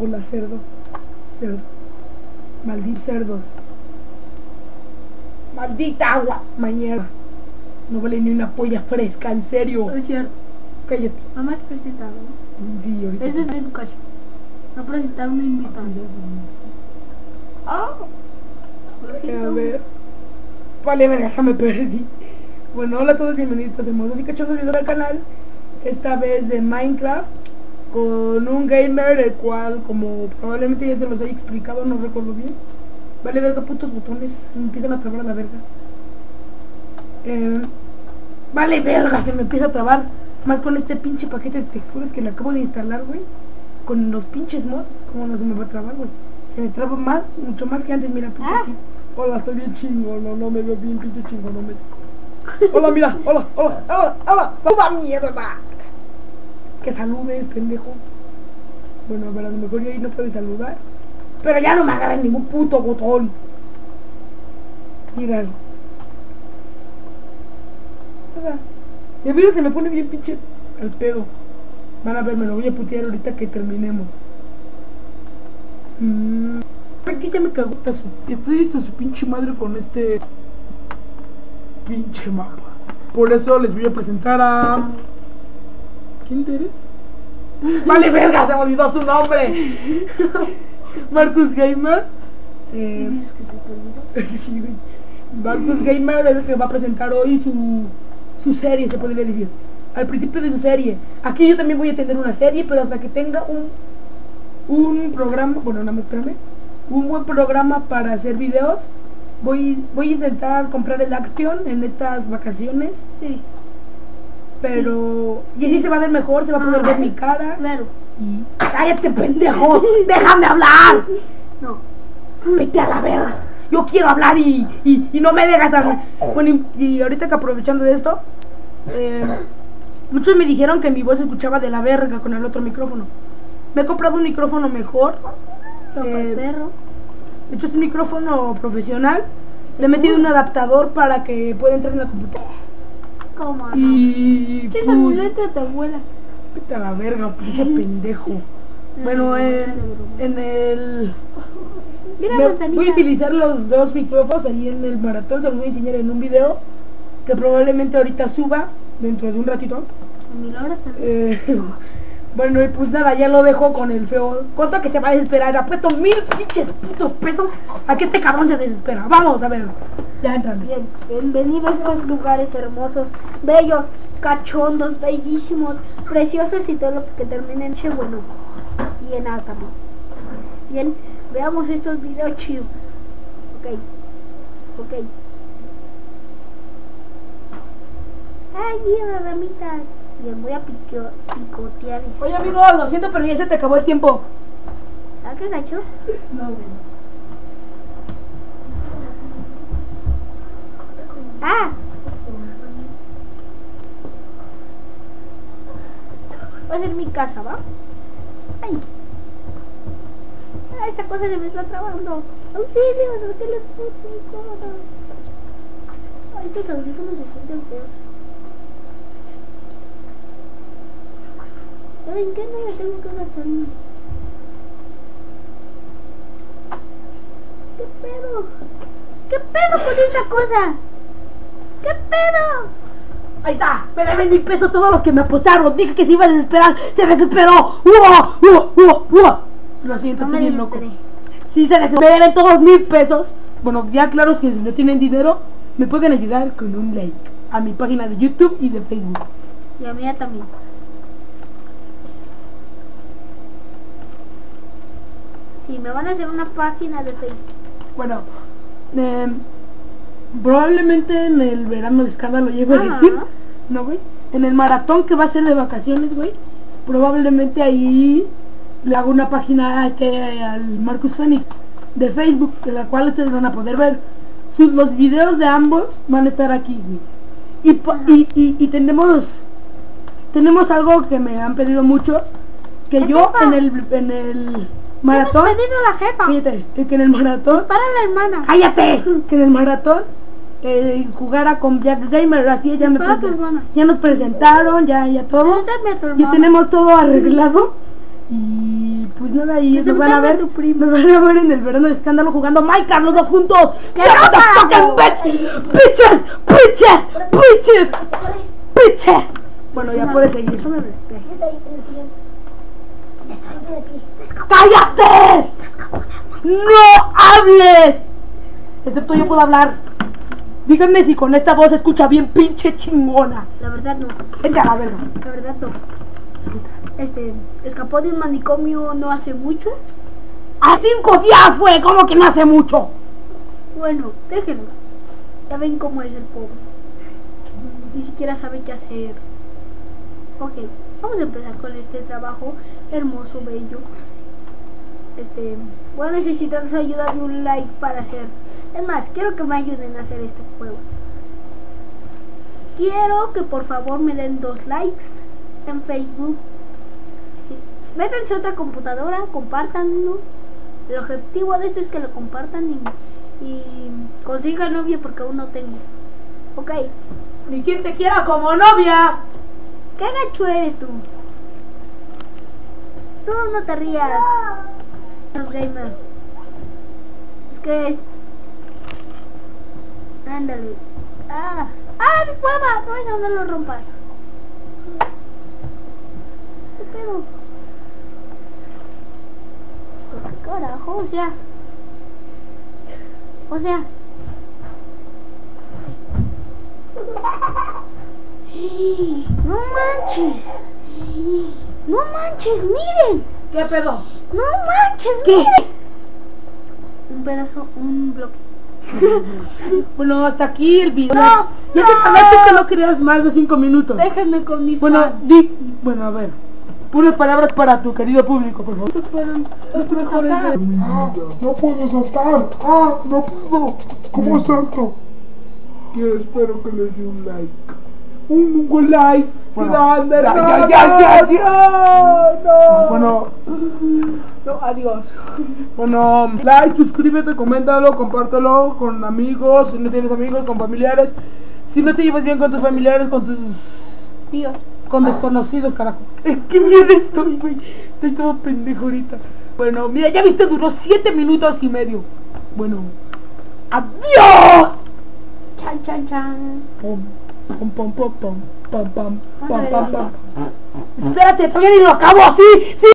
Hola, cerdo. Cerdo. Malditos cerdos. Maldita agua. Mañana. No vale ni una polla fresca, en serio. Es cierto. Cállate. Mamá es presentado, ¿no? Sí, ahorita. Eso es de educación. No presentar un invitado. Ah. A ver. Vale, verga, ya me perdí. Bueno, hola a todos, bienvenidos a Modos y Cachorros al canal. Esta vez de Minecraft con un gamer el cual, como probablemente ya se los haya explicado, no recuerdo bien. Vale, verga, putos botones, me empiezan a trabar a la verga. Eh, vale, verga, se me empieza a trabar. Más con este pinche paquete de texturas que le acabo de instalar, güey. Con los pinches mods, como no se me va a trabar, güey. Se me traba más, mucho más que antes, mira, pinche Ah. Hola, estoy bien chingón, no, no me veo bien pinche chingón, no me... Hola, mira, hola, hola, hola, hola, saluda mierda. Que saludes, pendejo. Bueno, a lo mejor yo ahí no puede saludar. Pero ya no me agarran ningún puto botón. Míralo. Nada. Y a mí se me pone bien pinche al pedo. Van a ver, me lo voy a putear ahorita que terminemos. Mmm. Aquí ya me cagó su, estoy hasta su pinche madre con este pinche mapa. Por eso les voy a presentar a... ¿Quién eres? Vale, verga, se me olvidó su nombre. Marcus Gamer. Eh, Dices que se te olvidó. sí, güey. Marcus Gamer es el que va a presentar hoy su, su serie, se podría decir. Al principio de su serie. Aquí yo también voy a tener una serie, pero hasta que tenga un, un programa, bueno, nada más espérame, un buen programa para hacer videos, voy, voy a intentar comprar el Action en estas vacaciones, Sí, pero... Y así se va a ver mejor, se va a poder Ah. ver mi cara. claro. Y... ¡Cállate, pendejo! ¡Déjame hablar! No. Vete a la verga. Yo quiero hablar y, y, y no me dejas hablar. Bueno, y, ahorita que aprovechando de esto, eh, muchos me dijeron que mi voz se escuchaba de la verga con el otro micrófono. Me he comprado un micrófono mejor. Eh, perro. De hecho, es un micrófono profesional. Le he metido un adaptador para que pueda entrar en la computadora. ¿Cómo no? Y. Che, pues, esa muleta de tu abuela. Vete a la verga, pinche pendejo. Bueno, en, en el. Mira Me- voy a utilizar los dos micrófonos ahí en el maratón, se los voy a enseñar en un video que probablemente ahorita suba dentro de un ratito. Mil horas también. Eh, bueno, y pues nada, ya lo dejo con el feo. ¿Cuánto que se va a desesperar? Ha puesto mil pinches putos pesos a que este cabrón se desespera. Vamos a ver. Ya entran. Bien, bienvenido a estos lugares hermosos, bellos, cachondos, bellísimos, preciosos y todo lo que termine en che bueno y en A también. Bien, veamos estos videos chidos. Ok, ok. Ay, mira, ramitas. Bien, voy a pico- picotear. Oye amigo, lo siento, pero ya se te acabó el tiempo. ¿Ah, qué gacho? No, güey. Ah, ser mi casa, ¿va? Ay. Ah, esta cosa se me está trabando. Auxilio, ¿por qué mi codo? Ay, estos audífonos se sienten feos. ¿Saben qué? No le tengo que gastar ¿Qué pedo? ¿Qué pedo con esta cosa? ¿Qué pedo? Ahí está, me deben mil pesos todos los que me apostaron. Dije que se iba a desesperar, se desesperó. ¡Uah! ¡Uah! ¡Uah! ¡Uah! Lo siento, No estoy bien loco. Si se les deben todos mil pesos, bueno, ya claro que si no tienen dinero, me pueden ayudar con un like a mi página de YouTube y de Facebook. Y a mí también. Sí, me van a hacer una página de Facebook. Bueno, em, probablemente en el verano de escándalo llego a decir, ¿no, güey? En el maratón que va a ser de vacaciones, güey, probablemente ahí le hago una página este, al Marcus Phoenix de Facebook, de la cual ustedes van a poder ver. Los videos de ambos van a estar aquí, güey. Y, y, y, y tenemos tenemos algo que me han pedido muchos, que ¿Qué yo jefa? en el, en el maratón, pedido la jefa. cállate, que en el maratón Para la hermana. ¡Cállate! Que en el maratón eh, jugara con Jack Gamer, así ya, me a tu hermana. ya nos presentaron, ya, ya todo. Ya tenemos todo arreglado. Y Pues nada, y nos Presentame van a ver. Nos van a ver en el verano de escándalo jugando Minecraft los dos juntos. ¡Qué ¡Yeah, bárbaro! motherfucking bitch! ¡Bitches! ¡Bitches! ¡Bitches! ¡Bitches! Bueno, ya puedes seguir. ¡Cállate! ¡No hables! Excepto yo puedo hablar. Díganme si con esta voz se escucha bien pinche chingona. La verdad no. Vente a la verga. La verdad no. Este, escapó de un manicomio no hace mucho. A cinco días fue, como que no hace mucho. Bueno, déjenlo. Ya ven cómo es el pobre. Ni siquiera sabe qué hacer. Ok, vamos a empezar con este trabajo hermoso, bello. Este, voy a necesitar su ayuda y un like para hacer. Es más, quiero que me ayuden a hacer este juego. Quiero que por favor me den dos likes en Facebook. Métanse a otra computadora, compártanlo. El objetivo de esto es que lo compartan y, y consigan novia porque aún no tengo. Ok, Ni quien te quiera como novia. ¿qué gacho eres tú? Tú no te rías. Los gamer. Es que. Ándale. Ah, ah, mi cueva. No, eso no lo rompas. ¿Qué pedo? ¿Qué carajo? O sea. O sea. No manches. No manches, miren. ¿Qué pedo? No manches, ¿Qué? miren. Un pedazo, un bloque. Bueno, hasta aquí el video. No, ya te no. prometo que no querías más de cinco minutos. Déjenme con mis Bueno, fans. di, bueno, a ver. Unas palabras para tu querido público, por favor. Estos fueron los mejores de... Ah, no puedo saltar. Ah, no puedo. ¿Cómo salto? Que espero que les dé un like. Un buen like. Bueno, ya, no, ya, ya, ya, no, no. Bueno, No, adiós. Bueno, like, suscríbete, coméntalo, compártelo con amigos, si no tienes amigos, con familiares. Si no te llevas bien con tus familiares, con tus... Tío. Con desconocidos, carajo. ¿Qué mierda estoy, güey? Estoy todo pendejo ahorita. Bueno, mira, ya viste, duró 7 minutos y medio. Bueno, adiós. Chan, chan, chan. Pum, pum, pum, pum, pum, ver pum, el pum. Espérate, todavía ni lo acabo. Sí, sí,